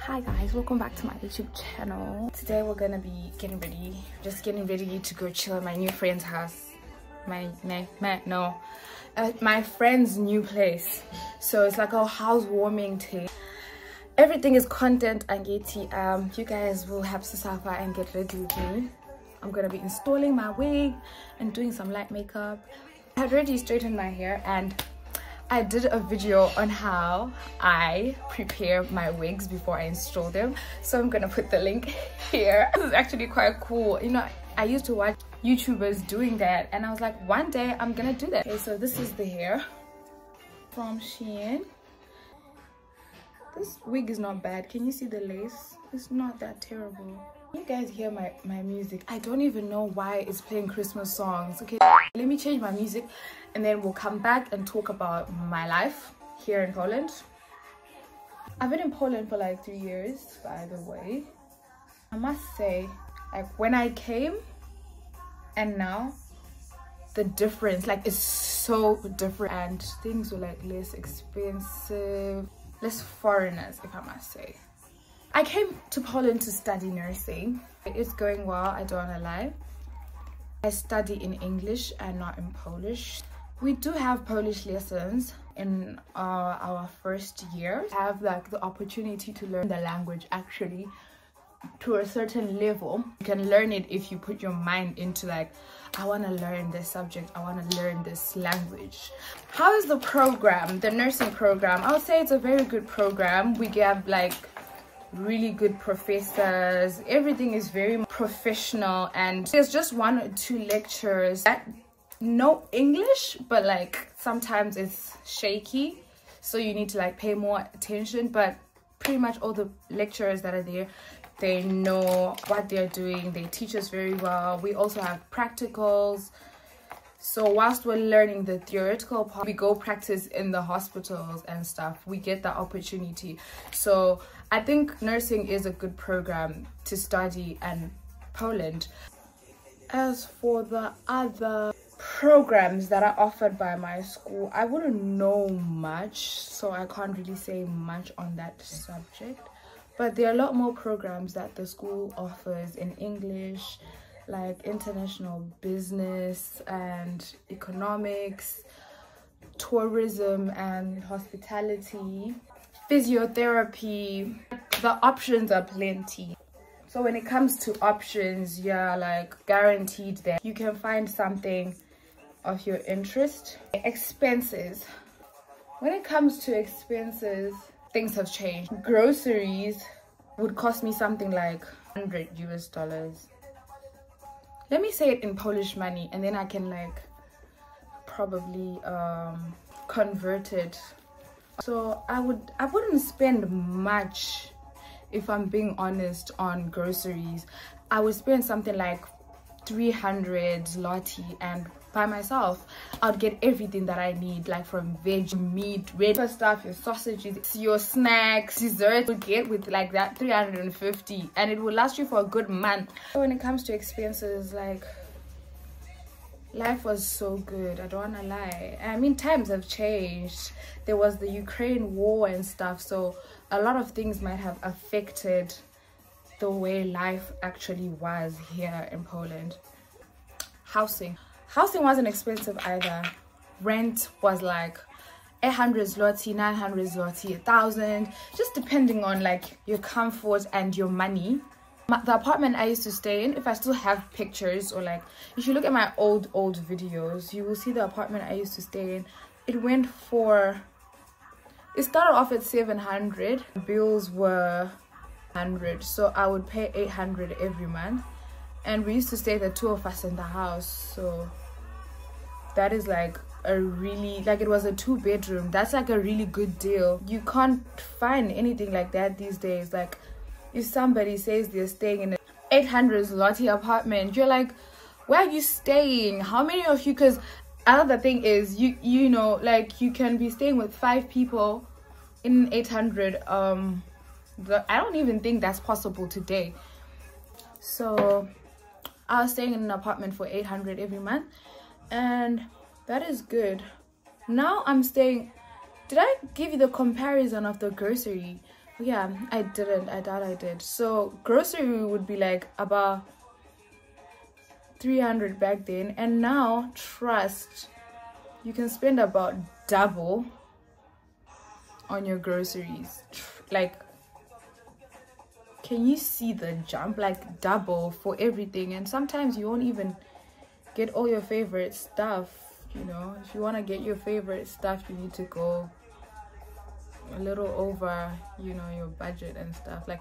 hi guys welcome back to my youtube channel. Today we're gonna be getting ready just getting ready to go chill at my new friend's house. My my, my no. At my friend's new place. So it's like a housewarming thing. Everything is content and getty um you guys will have to suffer and get ready with me. I'm gonna be installing my wig and doing some light makeup. I had already straightened my hair and I did a video on how I prepare my wigs before I install them. So I'm gonna put the link here. This is actually quite cool. You know, I used to watch YouTubers doing that and I was like, one day I'm gonna do that. Okay, so this is the hair from Shein. This wig is not bad. Can you see the lace? It's not that terrible. You guys hear my, my music. I don't even know why it's playing Christmas songs. Okay, let me change my music and then we'll come back and talk about my life here in Poland. I've been in Poland for like three years, by the way. I must say, like when I came and now, the difference, like it's so different and things were like less expensive, less foreigners, if I must say. I came to Poland to study nursing. It's going well, I don't wanna lie. I study in English and not in Polish. We do have Polish lessons in uh, our first year. Have like the opportunity to learn the language actually to a certain level. You can learn it if you put your mind into like, I want to learn this subject. I want to learn this language. How is the program, the nursing program? I would say it's a very good program. We get like really good professors. Everything is very professional and there's just one or two lectures that know English, but like sometimes it's shaky. So you need to like pay more attention. But pretty much all the lecturers that are there, they know what they're doing. They teach us very well. We also have practicals. So whilst we're learning the theoretical part, we go practice in the hospitals and stuff. We get that opportunity. So I think nursing is a good program to study in Poland. As for the other programs that are offered by my school i wouldn't know much so i can't really say much on that subject but there are a lot more programs that the school offers in english like international business and economics tourism and hospitality physiotherapy the options are plenty so when it comes to options you're like guaranteed that you can find something of your interest. Expenses. When it comes to expenses, things have changed. Groceries would cost me something like 100 US dollars. Let me say it in Polish money and then I can like probably um, convert it. So I would I wouldn't spend much if I'm being honest on groceries. I would spend something like 300 zloty and by myself i'd get everything that i need like from veg meat red stuff your sausages your snacks dessert you get with like that 350 and it will last you for a good month when it comes to expenses like life was so good i don't wanna lie. I mean times have changed. There was the ukraine war and stuff so a lot of things might have affected the way life actually was here in poland. Housing. Housing wasn't expensive either. Rent was like 800 zloty 900 zloty 1000 just depending on like your comfort and your money the apartment i used to stay in if i still have pictures or like if you look at my old old videos you will see the apartment i used to stay in. It went for it started off at 700 bills were 100 so i would pay 800 every month. And we used to stay the two of us in the house so that is like a really like it was a two bedroom that's like a really good deal. You can't find anything like that these days. Like if somebody says they're staying in an 800 zloty apartment you're like where are you staying? How many of you? Because another thing is you you know like you can be staying with five people in 800 um the, i don't even think that's possible today. So i was staying in an apartment for 800 every month and that is good. Now i'm staying did i give you the comparison of the grocery yeah i didn't. I thought i did. So grocery would be like about 300 back then. And now trust you can spend about double on your groceries. Like can you see the jump? Like double for everything. And sometimes you won't even get all your favorite stuff you know? If you want to get your favorite stuff you need to go a little over you know your budget and stuff. Like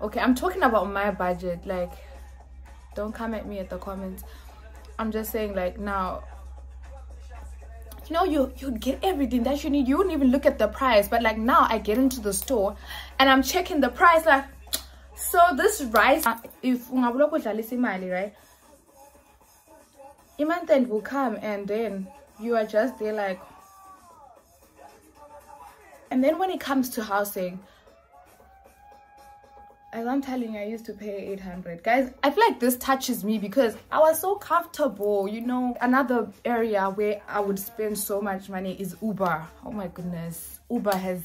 okay i'm talking about my budget. Like don't come at me at the comments. I'm just saying like now you know you you'd get everything that you need. You wouldn't even look at the price. But like now i get into the store and i'm checking the price like so this rice if right? End will come and then you are just there like and then when it comes to housing as i'm telling you i used to pay 800 guys i feel like this touches me because i was so comfortable you know. Another area where i would spend so much money is uber. Oh my goodness. Uber has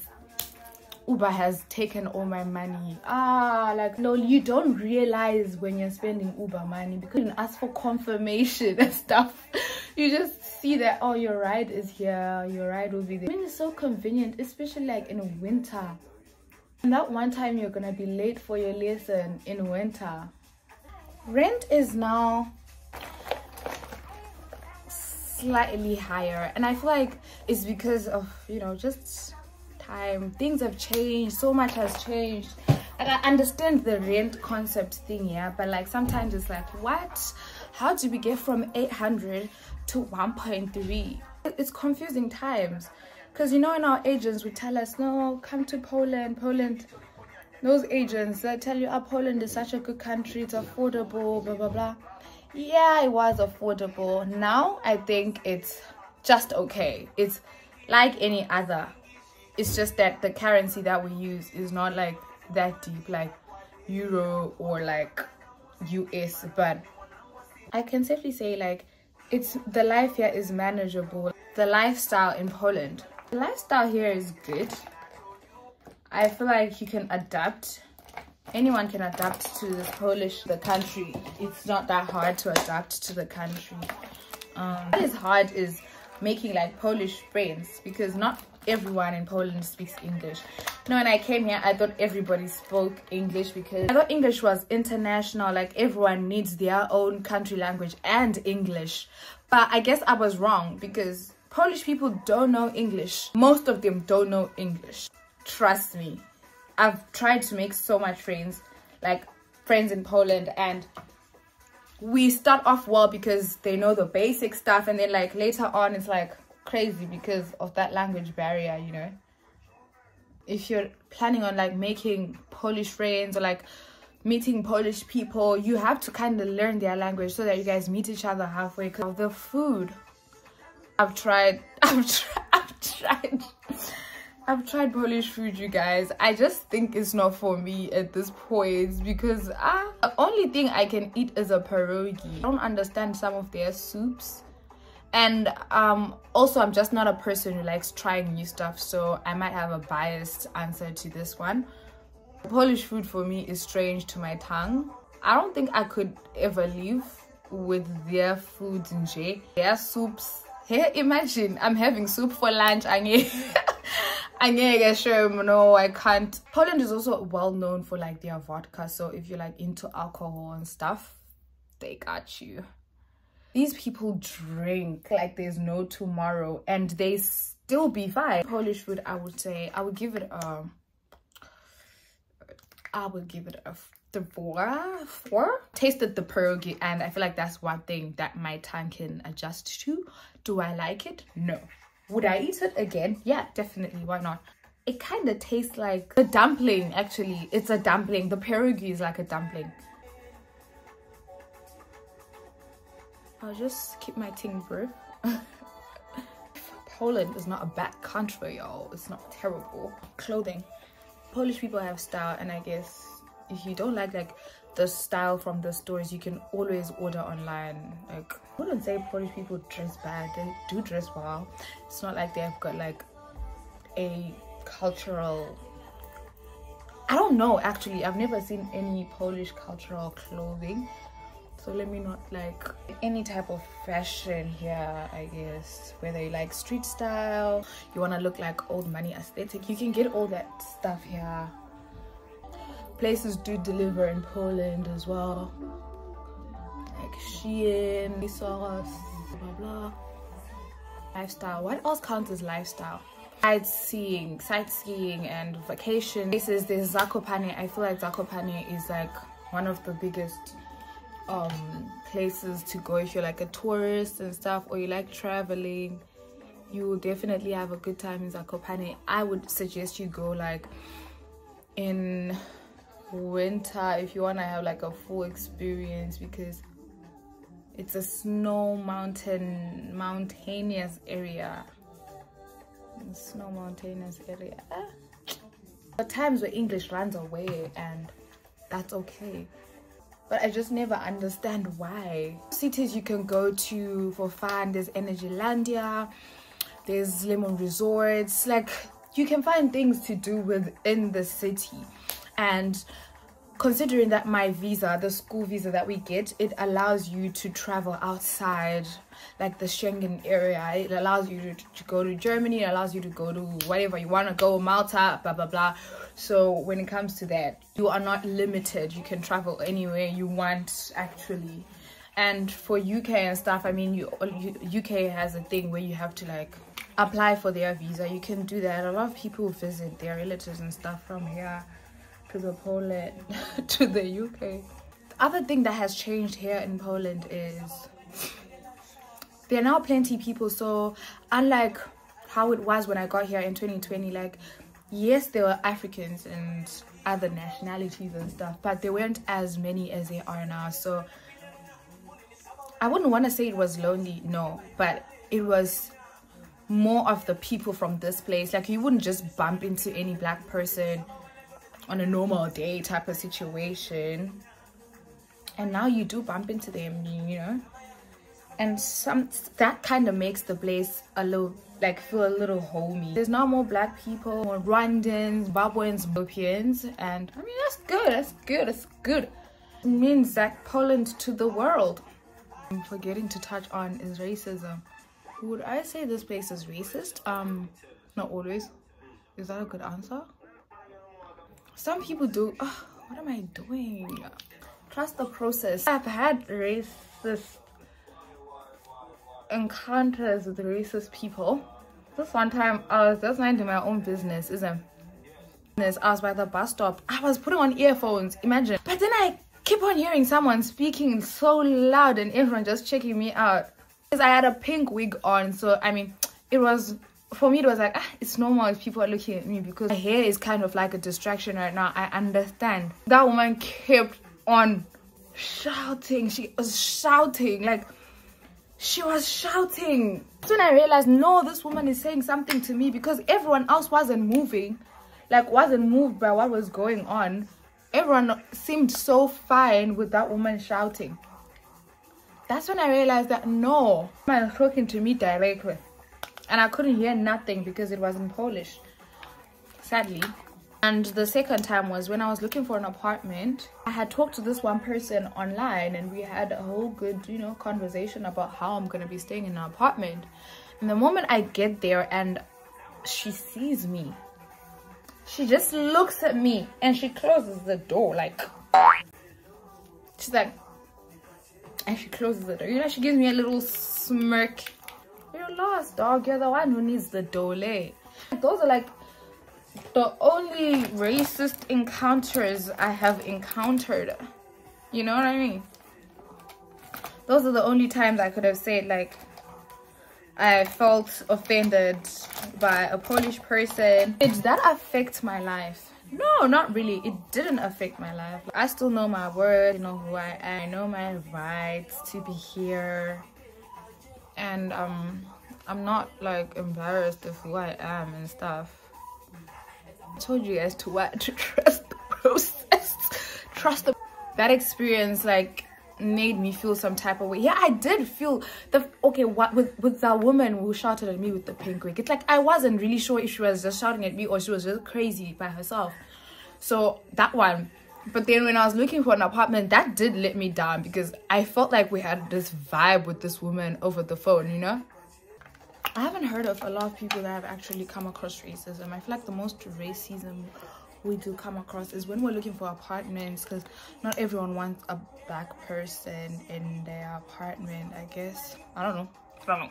uber has taken all my money. Ah like no you don't realize when you're spending uber money because you ask for confirmation and stuff. You just see that oh your ride is here your ride will be there. I mean it's so convenient especially like in winter. And that one time you're gonna be late for your lesson in winter. Rent is now slightly higher and i feel like it's because of you know just time. Things have changed so much has changed. And i understand the rent concept thing yeah but like sometimes it's like what? How do we get from 800 to 1.3 it's confusing times. Because you know in our agents we tell us no come to poland. Poland those agents that tell you oh poland is such a good country. It's affordable blah blah blah. Yeah it was affordable. Now i think it's just okay. It's like any other. It's just that the currency that we use is not like that deep like euro or like us but i can safely say like it's the life here is manageable. The lifestyle in poland. The lifestyle here is good. I feel like you can adapt. Anyone can adapt to this polish the country. It's not that hard to adapt to the country. Um what is hard is making like polish friends because not everyone in Poland speaks English. You know, when I came here, I thought everybody spoke English because I thought English was international, like everyone needs their own country language and English. But I guess I was wrong because Polish people don't know English. Most of them don't know English. Trust me. I've tried to make so much friends, like friends in Poland and we start off well because they know the basic stuff and then like later on it's like crazy because of that language barrier you know if you're planning on like making polish friends or like meeting polish people you have to kind of learn their language so that you guys meet each other halfway because of the food i've tried i've tried i've tried I've tried Polish food, you guys. I just think it's not for me at this point because ah, the only thing I can eat is a pierogi. I don't understand some of their soups and um also i'm just not a person who likes trying new stuff so i might have a biased answer to this one polish food for me is strange to my tongue i don't think i could ever live with their foods in J. Their soups. Hey, imagine I'm having soup for lunch. I sure no, I can't. Poland is also well known for like their vodka. So if you're like into alcohol and stuff, they got you these people drink like there's no tomorrow and they still be fine. Polish food i would say i would give it a i would give it a the four four. Tasted the pierogi and i feel like that's one thing that my tongue can adjust to. Do i like it? No. Would i eat it again? Yeah definitely. Why not? It kind of tastes like a dumpling actually. It's a dumpling. The pierogi is like a dumpling I'll just keep my thing brief. Poland is not a bad country, y'all. It's not terrible. Clothing. Polish people have style and I guess if you don't like like the style from the stores, you can always order online. Like, I wouldn't say Polish people dress bad. They do dress well. It's not like they've got like a cultural I don't know actually. I've never seen any Polish cultural clothing. So let me not like any type of fashion here, I guess. Whether you like street style, you want to look like old money aesthetic, you can get all that stuff here. Places do deliver in Poland as well. Like Shein, Soros, blah blah. Lifestyle. What else counts as lifestyle? sightseeing, sightseeing and vacation places. There's Zakopane. I feel like Zakopane is like one of the biggest um, places to go if you're like a tourist and stuff or you like traveling. You will definitely have a good time in Zakopane. I would suggest you go like in winter if you want to have like a full experience because it's a snow mountain mountainous area snow mountainous area the times where english runs away and that's okay but i just never understand why. Cities you can go to for fun. There's energylandia there's lemon resorts. Like you can find things to do within the city. And considering that my visa the school visa that we get it allows you to travel outside like the Schengen area. It allows you to, to go to Germany. It allows you to go to whatever you want to go Malta blah blah blah. So when it comes to that you are not limited. You can travel anywhere you want actually. And for UK and stuff I mean you UK has a thing where you have to like apply for their visa. You can do that. A lot of people visit their relatives and stuff from here the Poland to the UK. The other thing that has changed here in Poland is there are now plenty people. So unlike how it was when I got here in 2020 like yes there were Africans and other nationalities and stuff but there weren't as many as there are now. So I wouldn't want to say it was lonely no but it was more of the people from this place. Like you wouldn't just bump into any black person on a normal day type of situation. And now you do bump into them you know? And some that kind of makes the place a little like feel a little homey. There's now more black people more rwandans zimbabweans europeans and i mean that's good that's good that's good. It means that poland to the world. I'm forgetting to touch on is racism. Would i say this place is racist? Um not always. Is that a good answer some people do. Oh, what am i doing? Trust the process. I've had racist encounters with racist people. This one time i was just minding my own business. Isn't it i was by the bus stop. I was putting on earphones imagine. But then i keep on hearing someone speaking so loud and everyone just checking me out. Because i had a pink wig on so i mean it was for me it was like ah, it's normal if people are looking at me because my hair is kind of like a distraction right now. I understand. That woman kept on shouting. She was shouting like she was shouting. That's when i realized no this woman is saying something to me because everyone else wasn't moving like wasn't moved by what was going on. Everyone seemed so fine with that woman shouting. That's when i realized that no man was talking to me directly and I couldn't hear nothing because it was in Polish sadly. And the second time was when I was looking for an apartment. I had talked to this one person online and we had a whole good you know conversation about how I'm gonna be staying in an apartment. And the moment I get there and she sees me she just looks at me and she closes the door like she's like and she closes the door. You know she gives me a little smirk you're lost, dog. You're the one who needs the dole. Those are like the only racist encounters I have encountered. You know what I mean? Those are the only times I could have said like I felt offended by a Polish person. Did that affect my life? No, not really. It didn't affect my life. I still know my word, you know who I am. I know my rights to be here and um i'm not like embarrassed of who i am and stuff. I told you guys to what to trust the process. Trust the that experience like made me feel some type of way. Yeah i did feel the okay what with with that woman who shouted at me with the pink wig. It's like i wasn't really sure if she was just shouting at me or she was just crazy by herself. So that one but then when i was looking for an apartment that did let me down because i felt like we had this vibe with this woman over the phone you know? I haven't heard of a lot of people that have actually come across racism. I feel like the most racism we do come across is when we're looking for apartments because not everyone wants a black person in their apartment i guess. I don't know. I don't know.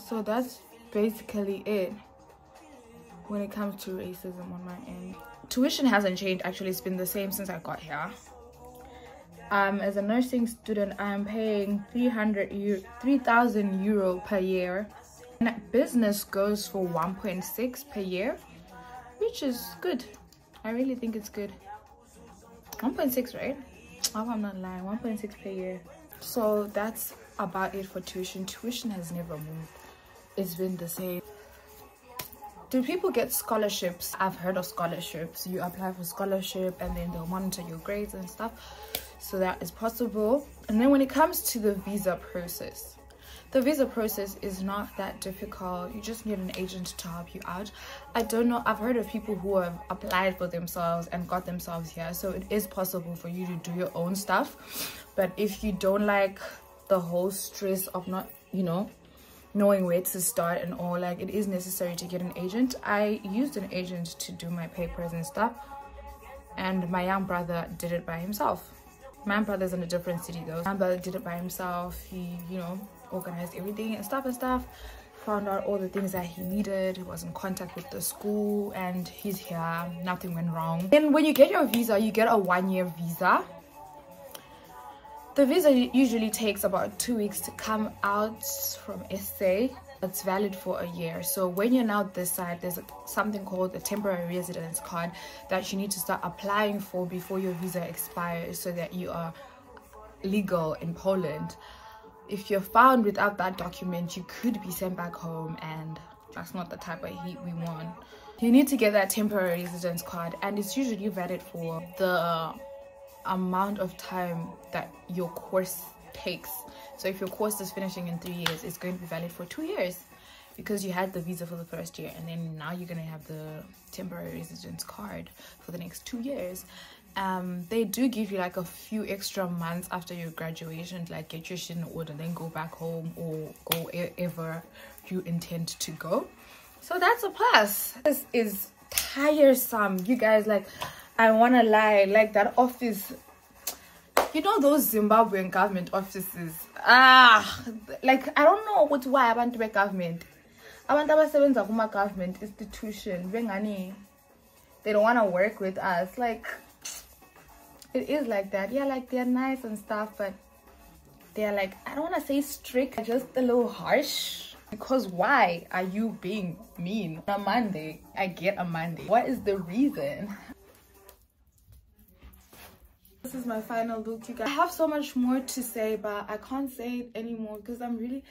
So that's basically it when it comes to racism on my end. Tuition hasn't changed. Actually it's been the same since i got here. Um as a nursing student i'm paying 300 euro 3000 euro per year. And business goes for 1.6 per year which is good. I really think it's good. 1.6 right? Oh i'm not lying. 1.6 per year. So that's about it for tuition. Tuition has never moved. It's been the same do people get scholarships? I've heard of scholarships. You apply for scholarship and then they'll monitor your grades and stuff. So that is possible. And then when it comes to the visa process the visa process is not that difficult. You just need an agent to help you out. I don't know. I've heard of people who have applied for themselves and got themselves here. So it is possible for you to do your own stuff. But if you don't like the whole stress of not you know knowing where to start and all like it is necessary to get an agent. I used an agent to do my papers and stuff and my young brother did it by himself. My brother's in a different city though. My brother did it by himself. He you know organized everything and stuff and stuff. Found out all the things that he needed. He was in contact with the school and he's here. Nothing went wrong. Then when you get your visa you get a one-year visa the visa usually takes about two weeks to come out from SA. It's valid for a year. So when you're now this side, there's something called a temporary residence card that you need to start applying for before your visa expires so that you are legal in Poland if you're found without that document you could be sent back home and that's not the type of heat we want you need to get that temporary residence card and it's usually valid for the amount of time that your course takes. So if your course is finishing in three years it's going to be valid for two years because you had the visa for the first year and then now you're going to have the temporary residence card for the next two years. Um they do give you like a few extra months after your graduation to like get your shit in order then go back home or go wherever you intend to go. So that's a plus. This is tiresome. You guys like i want to lie like that office you know those zimbabwean government offices? Ah like i don't know what why abantu be-government. Abantu abasebenza kuma-government institution bengani they don't want to work with us. Like it is like that. Yeah like they're nice and stuff but they're like i don't want to say strict just a little harsh. Because why are you being mean? On a monday i get a monday. What is the reason this is my final look you guys. I have so much more to say but i can't say it anymore because i'm really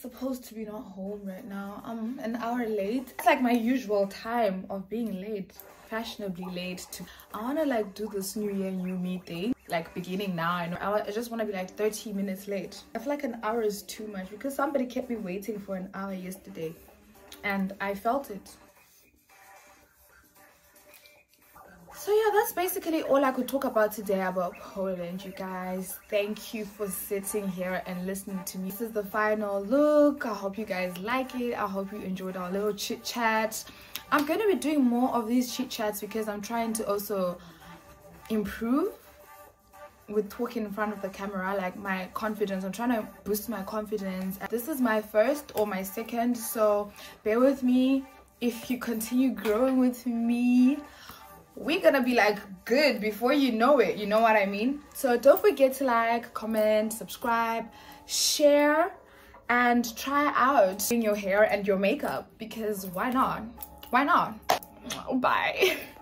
supposed to be not home right now. I'm an hour late. It's like my usual time of being late fashionably late to i want to like do this new year new me thing like beginning now. I know. I just want to be like 30 minutes late. I feel like an hour is too much because somebody kept me waiting for an hour yesterday and i felt it so yeah that's basically all i could talk about today about poland you guys. Thank you for sitting here and listening to me. This is the final look. I hope you guys like it. I hope you enjoyed our little chit chat. I'm going to be doing more of these chit chats because i'm trying to also improve with talking in front of the camera like my confidence. I'm trying to boost my confidence. This is my first or my second so bear with me. If you continue growing with me we're gonna be like good before you know it. You know what i mean? So don't forget to like comment subscribe share and try out doing your hair and your makeup because why not? Why not? Bye